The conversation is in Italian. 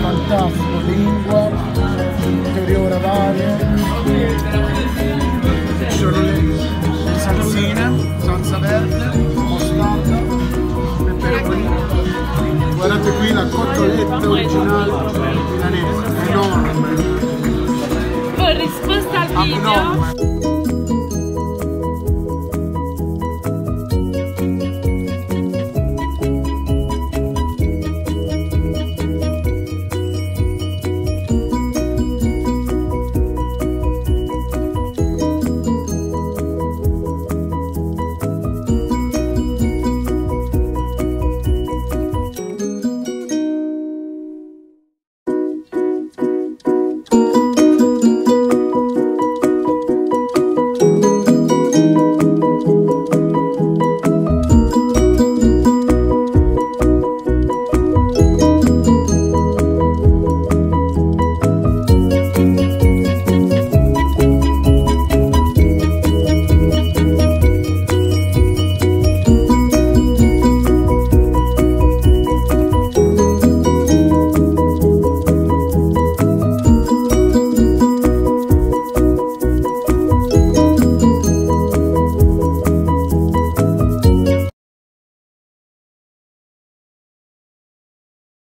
fantastico, lingua, interiore varie. Le salsine, salsa verde, mostarda, peperoni. Guardate qui la cotoletta originale milanese, enorme. Con risposta al video.